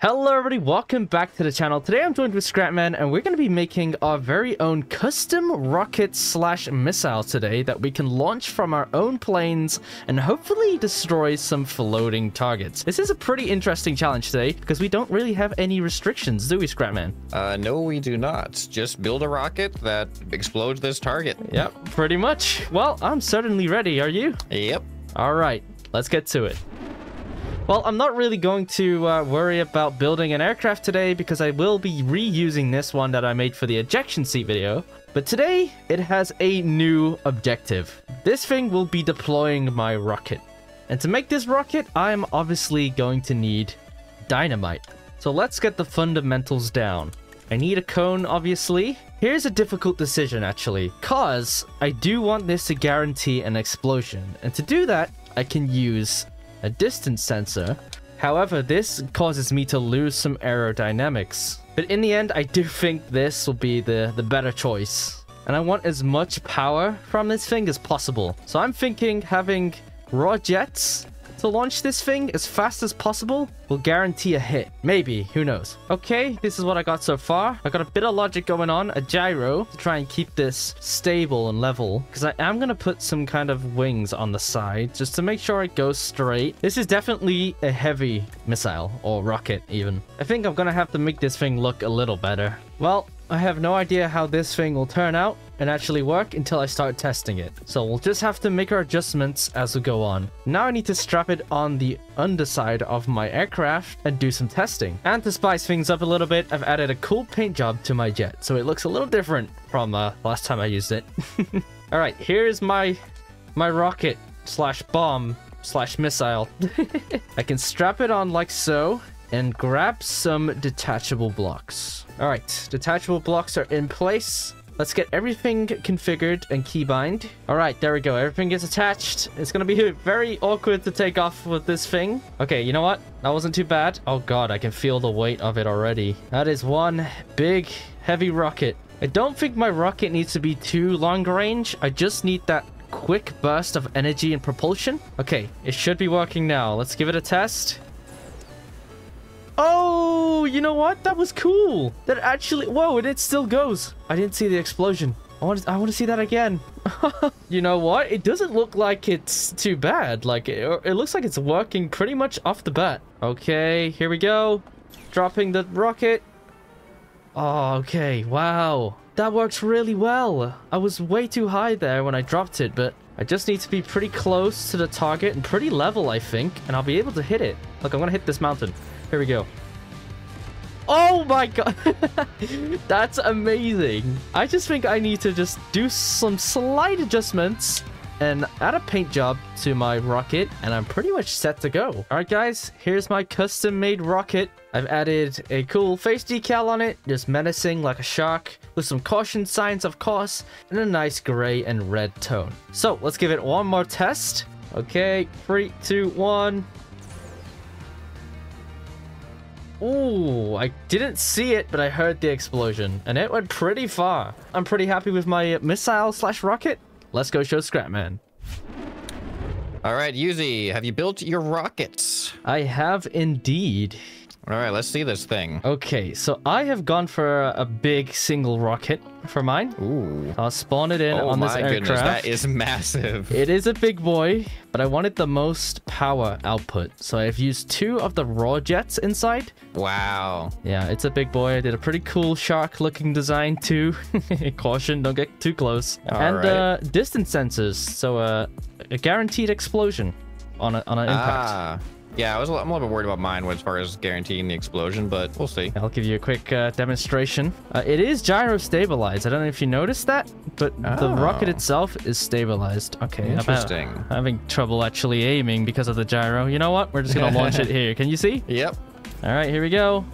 Hello everybody, welcome back to the channel. Today I'm joined with Scrapman and we're going to be making our very own custom rocket slash missile today that we can launch from our own planes and hopefully destroy some floating targets. This is a pretty interesting challenge today because we don't really have any restrictions, do we Scrapman? Uh, no, we do not. Just build a rocket that explodes this target. Yep, pretty much. Well, I'm certainly ready, are you? Yep. Alright, let's get to it. Well, I'm not really going to uh, worry about building an aircraft today because I will be reusing this one that I made for the ejection seat video. But today, it has a new objective. This thing will be deploying my rocket. And to make this rocket, I'm obviously going to need dynamite. So let's get the fundamentals down. I need a cone, obviously. Here's a difficult decision, actually, cause I do want this to guarantee an explosion. And to do that, I can use a distance sensor. However, this causes me to lose some aerodynamics. But in the end, I do think this will be the, the better choice. And I want as much power from this thing as possible. So I'm thinking having raw jets to launch this thing as fast as possible will guarantee a hit. Maybe, who knows. Okay, this is what I got so far. I got a bit of logic going on, a gyro to try and keep this stable and level. Because I am going to put some kind of wings on the side just to make sure it goes straight. This is definitely a heavy missile or rocket even. I think I'm going to have to make this thing look a little better. Well, I have no idea how this thing will turn out and actually work until I start testing it. So we'll just have to make our adjustments as we go on. Now I need to strap it on the underside of my aircraft and do some testing. And to spice things up a little bit, I've added a cool paint job to my jet. So it looks a little different from uh, last time I used it. All right, here's my, my rocket slash bomb slash missile. I can strap it on like so and grab some detachable blocks. All right, detachable blocks are in place. Let's get everything configured and keybind. All right, there we go. Everything gets attached. It's going to be very awkward to take off with this thing. Okay, you know what? That wasn't too bad. Oh god, I can feel the weight of it already. That is one big, heavy rocket. I don't think my rocket needs to be too long range. I just need that quick burst of energy and propulsion. Okay, it should be working now. Let's give it a test. Oh, you know what? That was cool. That actually... Whoa, and it still goes. I didn't see the explosion. I want to, I want to see that again. you know what? It doesn't look like it's too bad. Like, it, it looks like it's working pretty much off the bat. Okay, here we go. Dropping the rocket. Oh, okay. Wow. That works really well. I was way too high there when I dropped it, but I just need to be pretty close to the target and pretty level, I think, and I'll be able to hit it. Look, I'm going to hit this mountain. Here we go. Oh my god. That's amazing. I just think I need to just do some slight adjustments and add a paint job to my rocket and I'm pretty much set to go. All right, guys, here's my custom made rocket. I've added a cool face decal on it, just menacing like a shark with some caution signs, of course, and a nice gray and red tone. So let's give it one more test. Okay, three, two, one. Ooh, I didn't see it, but I heard the explosion, and it went pretty far. I'm pretty happy with my missile slash rocket. Let's go show Scrapman. All right, Yzuei, have you built your rockets? I have indeed. All right, let's see this thing. Okay, so I have gone for a, big single rocket for mine. Ooh. I'll spawn it in oh on this aircraft. Oh my. Goodness, that is massive. It is a big boy, but I wanted the most power output. So I've used two of the raw jets inside. Wow. Yeah, it's a big boy. I did a pretty cool shark looking design too. Caution, don't get too close. All and right. uh, distance sensors, so uh, a guaranteed explosion on, a, on an impact. Ah. Yeah, I was, I'm a little bit worried about mine as far as guaranteeing the explosion, but we'll see. I'll give you a quick uh, demonstration. Uh, it is gyro stabilized. I don't know if you noticed that, but the Oh. rocket itself is stabilized. Okay, I'm Interesting. having trouble actually aiming because of the gyro. You know what? We're just gonna launch it here. Can you see? Yep. All right, here we go.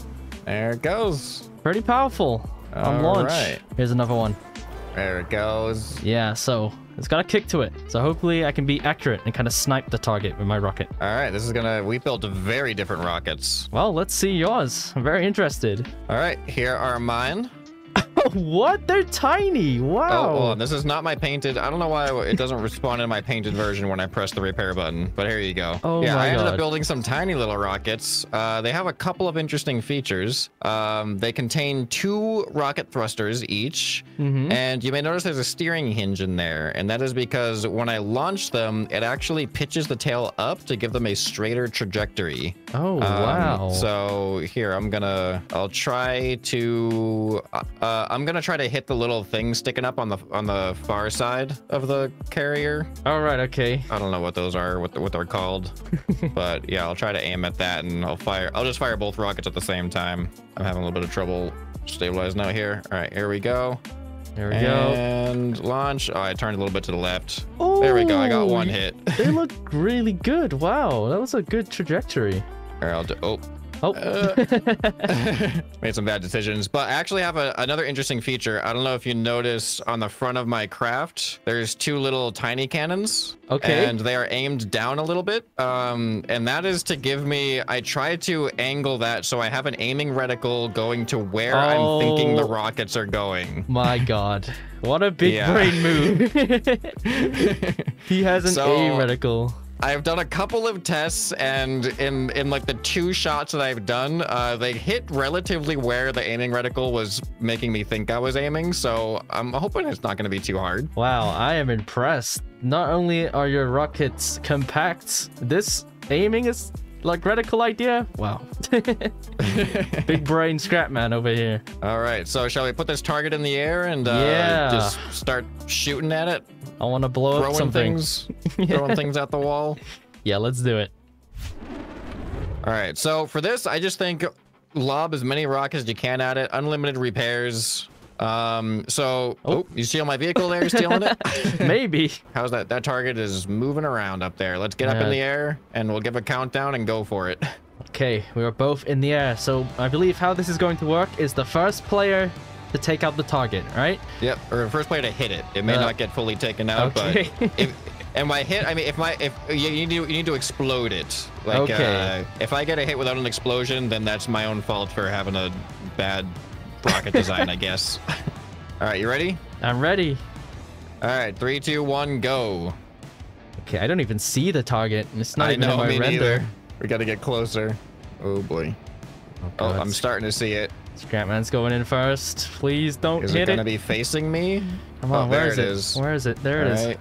There it goes. Pretty powerful on All launch. right. Here's another one. There it goes. Yeah, so it's got a kick to it. So hopefully I can be accurate and kind of snipe the target with my rocket. All right, this is gonna. We built very different rockets. Well, let's see yours. I'm very interested. All right, here are mine. what? They're tiny. Oh, Wow. on. This is not my painted. I don't know why it doesn't respond in my painted version when I press the repair button, but here you go. Oh yeah, I ended God. up building some tiny little rockets. Uh, they have a couple of interesting features. Um, they contain two rocket thrusters each, Mhm. and you may notice there's a steering hinge in there, and that is because when I launch them, it actually pitches the tail up to give them a straighter trajectory. Oh, Um, wow. So here, I'm gonna, I'll try to, uh, uh, I'm gonna try to hit the little thing sticking up on the on the far side of the carrier. All right, okay. I don't know what those are, what what they're called, but yeah, I'll try to aim at that and I'll fire. I'll just fire both rockets at the same time. I'm having a little bit of trouble stabilizing out here. All right, here we go. There we go. And launch. Oh, I turned a little bit to the left. Oh, there we go. I got one hit. they look really good. Wow, that was a good trajectory. All right, I'll do. Oh, Oh, made some bad decisions but i actually have a, another interesting feature i don't know if you noticed on the front of my craft there's two little tiny cannons Okay. and they are aimed down a little bit um and that is to give me i try to angle that so i have an aiming reticle going to where i'm thinking the Oh. rockets are going my God. What a big Yeah. brain move. he has an So- A reticle. I've done a couple of tests, and in in like the two shots that I've done, uh, they hit relatively where the aiming reticle was making me think I was aiming. So I'm hoping it's not going to be too hard. Wow, I am impressed. Not only are your rockets compact, this aiming is like radical idea. Wow. Big brain scrap man over here. All right, so shall we put this target in the air and uh, Yeah. just start shooting at it, I want to blow up throwing something. things, throwing things at the wall? Yeah, let's do it. All right, so for this, I just think lob as many rockets as you can at it, unlimited repairs. Um, so, oh, you steal my vehicle there, You stealing it? Maybe. How's that? That target is moving around up there. Let's get up in the air and we'll give a countdown and go for it. Okay, we are both in the air. So I believe how this is going to work is the first player to take out the target, right? Yep. Or first player to hit it. It may Uh, not get fully taken out, okay. but if and by hit, I mean if my if you, you need to you need to explode it. Like Okay. uh, if I get a hit without an explosion, then that's my own fault for having a bad rocket design, I guess. All right, you ready? I'm ready. All right, three, two, one, go. Okay, I don't even see the target. It's not I even in my me render. neither. We got to get closer. Oh boy. Oh, oh, God. I'm starting to see it. Scrapman's going in first. Please don't Is it hit gonna be facing me? Come on, oh, where there is it it? is. Where is it? There it is. Alright.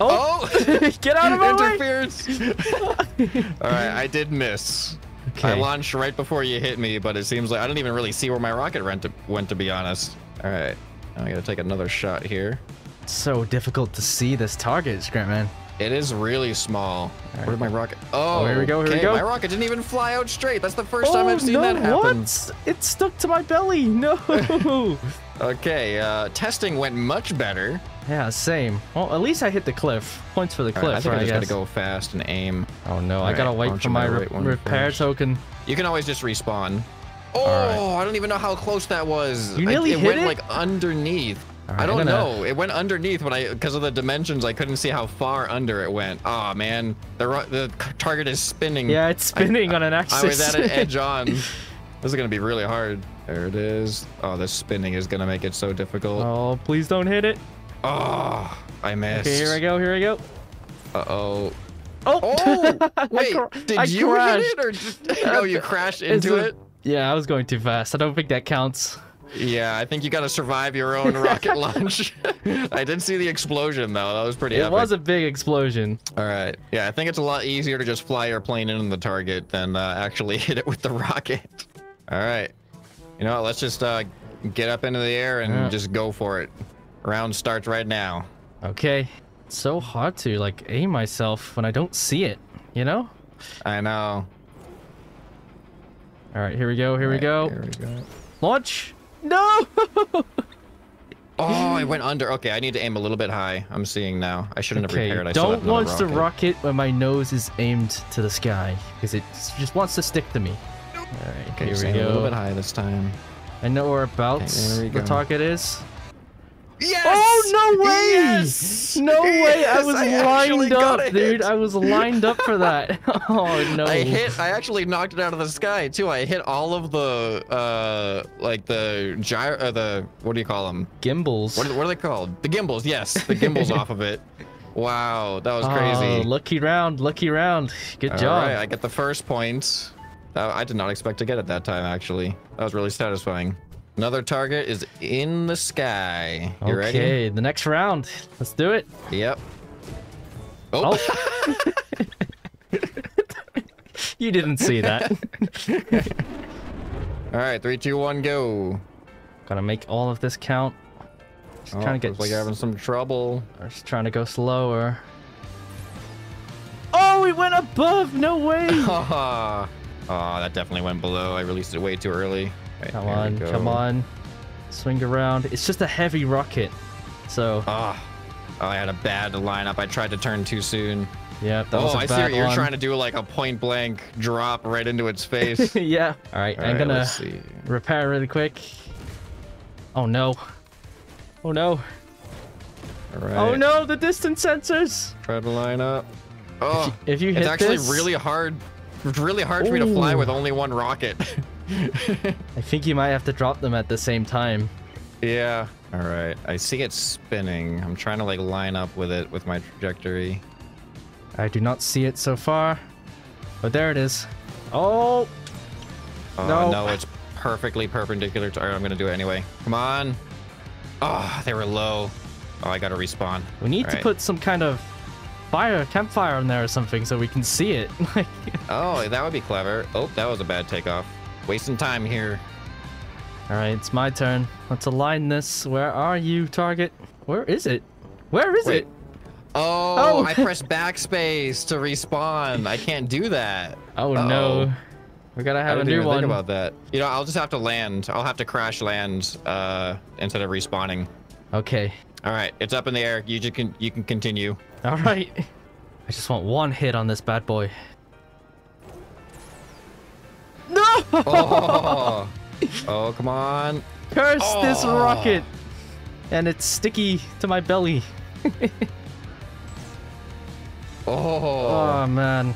Oh! Oh! Get out of my way! Interference! All right, I did miss. I launched right before you hit me, but it seems like I don't even really see where my rocket went to, went, to be honest. All right, now I gotta take another shot here. So difficult to see this target, Scrapman. It is really small. Where did my rocket? Oh, Oh, here we go, here we okay, go. My rocket didn't even fly out straight. That's the first time I've seen Oh, no, that happen. What? It stuck to my belly. No. Okay, uh, testing went much better. Yeah, same. Well, at least I hit the cliff. Points for the cliff, right, I think right, I just guess. gotta go fast and aim. Oh no, I gotta wait for my re- repair first. token. You can always just respawn. Oh. I don't even know how close that was. You I- nearly it hit went it? like underneath. Alright, I don't gonna- know. It went underneath when I, because of the dimensions, I couldn't see how far under it went. Oh man, the the target is spinning. Yeah, it's spinning on an axis. I was at an edge on. This is gonna be really hard. There it is. Oh, this spinning is gonna make it so difficult. oh, please don't hit it. Oh, I missed. Okay, here I go. Here I go. Uh oh. Oh, Oh, wait. did I you crashed. hit it or just, oh, you crashed into it? Yeah, I was going too fast. I don't think that counts. Yeah, I think you got to survive your own rocket launch. I did see the explosion though. That was pretty It epic. was a big explosion. All right. Yeah, I think it's a lot easier to just fly your plane into the target than uh, actually hit it with the rocket. All right. You know what? Let's just uh, get up into the air and Yeah. just go for it. Round starts right now. Okay. It's so hard to like aim myself when I don't see it, you know? I know. All right, here we go. Here we go. Here we go. Launch. No. Oh, I went under. Okay, I need to aim a little bit high. I'm seeing now. I shouldn't have okay, repaired. I still don't have launch the rocket when my nose is aimed to the sky because it just wants to stick to me. All right, Okay, here we aim a little bit high this time. I know whereabouts Okay, the target is. Yes! Oh no way! Yes! No way! I was I lined up, dude. I was lined up for that. Oh no! I hit. I actually knocked it out of the sky too. I hit all of the uh like the gyro, uh, the what do you call them? gimbals. What are, what are they called? The gimbals. Yes, the gimbals off of it. Wow, that was crazy. Oh, crazy. lucky round, lucky round. Good All job. right, I get the first point. Uh, I did not expect to get it that time. Actually, that was really satisfying. Another target is in the sky. You ready? okay, the next round. Let's do it. Yep. Oh. Oh. you didn't see that. All right, three, two, one, go. Gotta make all of this count. Just Oh, trying to get. looks like you're having some trouble. I'm just trying to go slower. Oh, it went above! No way! oh, that definitely went below. I released it way too early. Right, Come on, come on. Swing around. It's just a heavy rocket. So, Ah, oh, I had a bad lineup. I tried to turn too soon. yeah, that oh, was a I see. bad You're one. trying to do like a point blank drop right into its face. yeah. All right, All I'm right, gonna repair really quick. Oh no. Oh no. All right. Oh no, the distance sensors. Try to line up. Oh, If you hit it's actually this, really hard. It's really hard for me to fly with only one rocket. I think you might have to drop them at the same time. yeah. All right. I see it spinning. I'm trying to like line up with it with my trajectory. I do not see it so far. But there it is. Oh, Oh, No. no, it's perfectly perpendicular to. All right, I'm gonna do it anyway. Come on. Oh, they were low. Oh, I gotta respawn. we need All to right. put some kind of fire, campfire on there or something so we can see it. Oh, that would be clever. Oh, that was a bad takeoff. Wasting time here. All right, it's my turn. Let's align this. Where are you, target? Where is it? Where is Wait. it? Oh, Oh. I pressed backspace to respawn. I can't do that. Oh Uh-oh. no. We gotta have a new one. think about that. You know, I'll just have to land. I'll have to crash land uh, instead of respawning. Okay. All right, it's up in the air. You just can you can continue. All right. I just want one hit on this bad boy. No! Oh, oh, come on. Curse this Oh. rocket! And it's sticky to my belly. Oh, Oh man.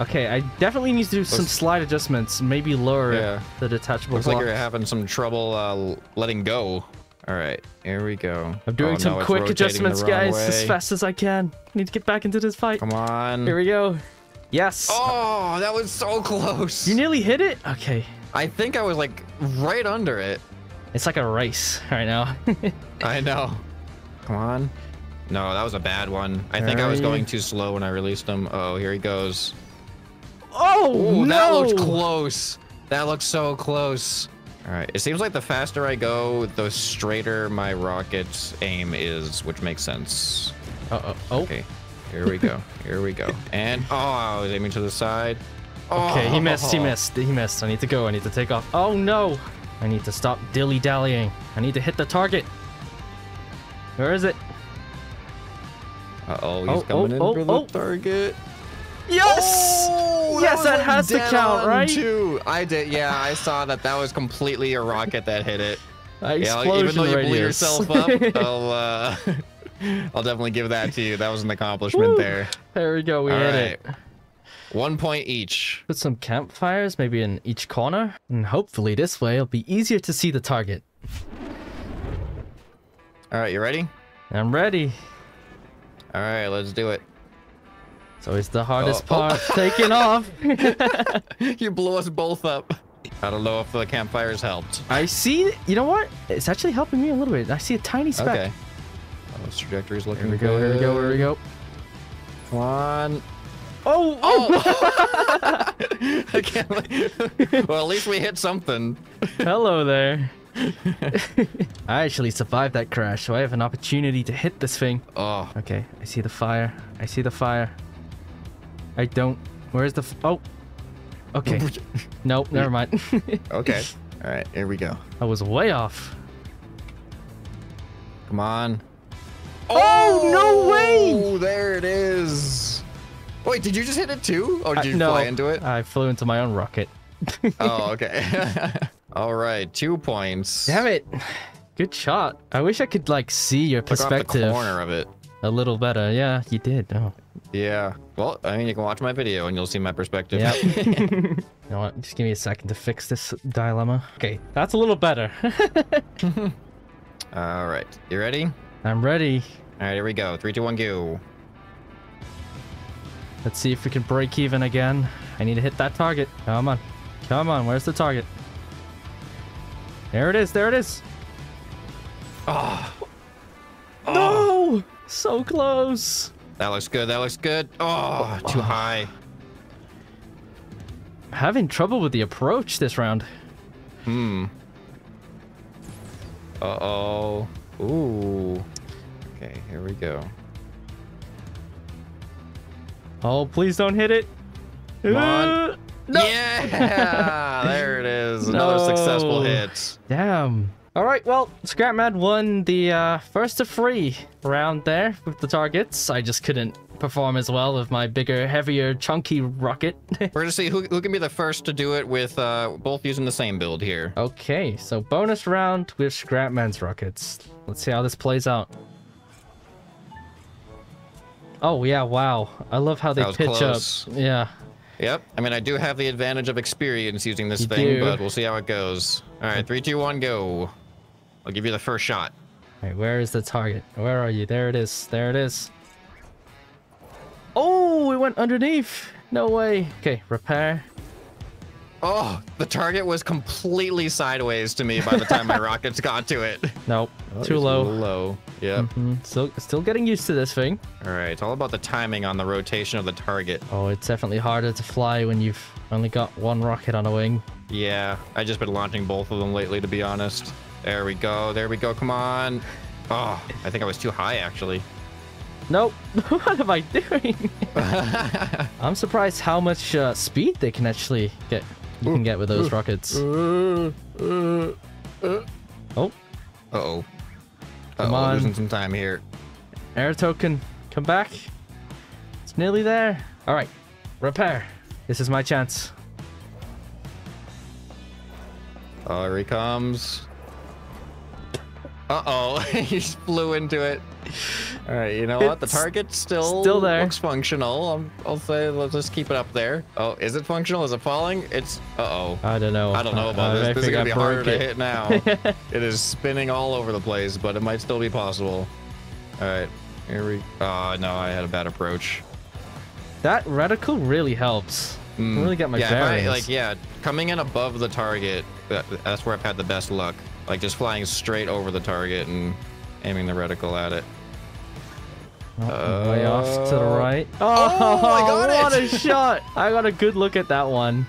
Okay, I definitely need to do some Looks- slide adjustments. Maybe lower Yeah. the detachable looks like you're having some trouble uh, letting go. All right, here we go. I'm doing Oh, some no, quick adjustments, guys, as fast as I can. Need to get back into this fight. Come on. Here we go. Yes. Oh, that was so close. You nearly hit it? Okay. I think I was like right under it. It's like a race right now. I know. Come on. No, that was a bad one. I think I was going too slow when I released him. Oh, here he goes. oh, Ooh, no! that looked close. That looks so close. All right. It seems like the faster I go, the straighter my rocket's aim is, which makes sense. Uh-oh. Oh, Okay. Here we go. Here we go. And oh, I was aiming to the side. okay. He missed. He Oh. missed. He missed. I need to go. I need to take off. Oh, no. I need to stop dilly-dallying. I need to hit the target. Where is it? Uh-oh, he's Oh, coming in oh, for oh, the oh. target. Yes! Oh, Yes, was, that has to count, right? Too. I did. Yeah, I saw that. That was completely a rocket that hit it. Uh, Yeah, explosion even though you blew yourself up, I'll uh, I'll definitely give that to you. That was an accomplishment Woo. there. there we go. We All hit right. it. One point each. Put some campfires maybe in each corner. And hopefully this way it'll be easier to see the target. All right, you ready? I'm ready. All right, let's do it. So it's the hardest Oh, oh. part taking off. you blew us both up. I don't know if the campfires helped. I see. You know what? It's actually helping me a little bit. I see a tiny speck. Okay. This trajectory's looking Here we go. Here we go. Here we go. Come on. Oh, oh! I can't. believe- well, at least we hit something. Hello there. I actually survived that crash, so I have an opportunity to hit this thing. Oh, Okay, I see the fire. I see the fire. I don't. Where's the? F oh. Okay. nope. Never mind. okay. All right, here we go. I was way off. Come on. Oh, no way! Oh, there it is. Wait, did you just hit it too? Or did Uh, you no, fly into it? I flew into my own rocket. oh, okay. All right, two points. Damn it! Good shot. I wish I could like see your Took off the perspective corner of it. a little better. Yeah, you did. Oh. Yeah. Well, I mean, you can watch my video and you'll see my perspective. Yep. you know what? Just give me a second to fix this dilemma. Okay, that's a little better. All right. You ready? I'm ready. All right, here we go. Three, two, one, go. Let's see if we can break even again. I need to hit that target. Come on. Come on. Where's the target? There it is. There it is. Oh, No! So close. that looks good. That looks good. Oh, too high. I'm having trouble with the approach this round. Hmm. Uh-oh. Ooh. Okay, here we go. Oh, please don't hit it. Come on. Uh, no. Yeah! there it is. Another successful hit. Damn. All right, well, Scrapman won the uh, first of three round there with the targets. I just couldn't perform as well with my bigger, heavier, chunky rocket. We're gonna see who, who can be the first to do it with uh, both using the same build here. okay, so bonus round with Scrapman's rockets. Let's see how this plays out. Oh, yeah, wow. I love how they pitch close. up. Yeah. Yep. I mean, I do have the advantage of experience using this You thing, do. but we'll see how it goes. All right, three, two, one, go. I'll give you the first shot. All right, where is the target? Where are you? There it is. There it is. It went underneath. No way. Okay, repair. Oh, the target was completely sideways to me by the time my rockets got to it. Nope, Oh, too low. little low. Yep. Mhm, Still, still getting used to this thing. All right, it's all about the timing on the rotation of the target. Oh, it's definitely harder to fly when you've only got one rocket on a wing. Yeah, I just been launching both of them lately, to be honest. There we go. There we go. Come on. Oh, I think I was too high actually. Nope. what am I doing? I'm surprised how much uh, speed they can actually get. You can get with those rockets. Uh, uh, uh, oh, Uh-oh. Uh-oh, on. losing some time here. air token, come back. It's nearly there. All right, repair. This is my chance. Oh, here he comes. Uh-oh, he just flew into it. All right, you know what? The It's target still still there. looks functional. I'm, I'll say let's just keep it up there. Oh, is it functional? Is it falling? It's uh-oh. I don't know. I don't know about I- I this. This is gonna be harder to it. hit now. it is spinning all over the place, but it might still be possible. All right, here we. Oh no, I had a bad approach. That reticle really helps. I can really get my Mm. yeah, I- like yeah, coming in above the target. That, that's where I've had the best luck. Like just flying straight over the target and aiming the reticle at it. Oh, way off to the Uh, right. Oh, I got what it! a shot! I got a good look at that one.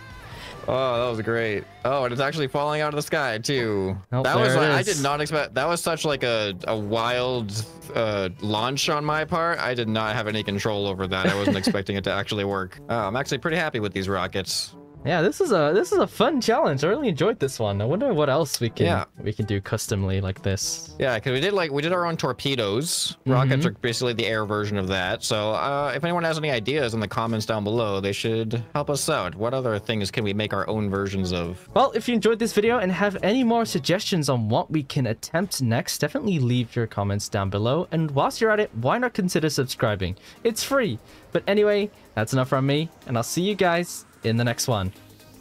Oh, that was great. Oh, and it's actually falling out of the sky too. Nope, that was like, I did not expect. That was such like a a wild uh, launch on my part. I did not have any control over that. I wasn't expecting it to actually work. Oh, I'm actually pretty happy with these rockets. Yeah, this is a this is a fun challenge. I really enjoyed this one. I wonder what else we can Yeah. we can do customly like this. Yeah, because we did like we did our own torpedoes. Rockets Mhm. are basically the air version of that. So uh, if anyone has any ideas in the comments down below, they should help us out. What other things can we make our own versions of? Well, if you enjoyed this video and have any more suggestions on what we can attempt next, definitely leave your comments down below. And whilst you're at it, why not consider subscribing? It's free. But anyway, that's enough from me, and I'll see you guys in the next one.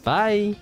Bye!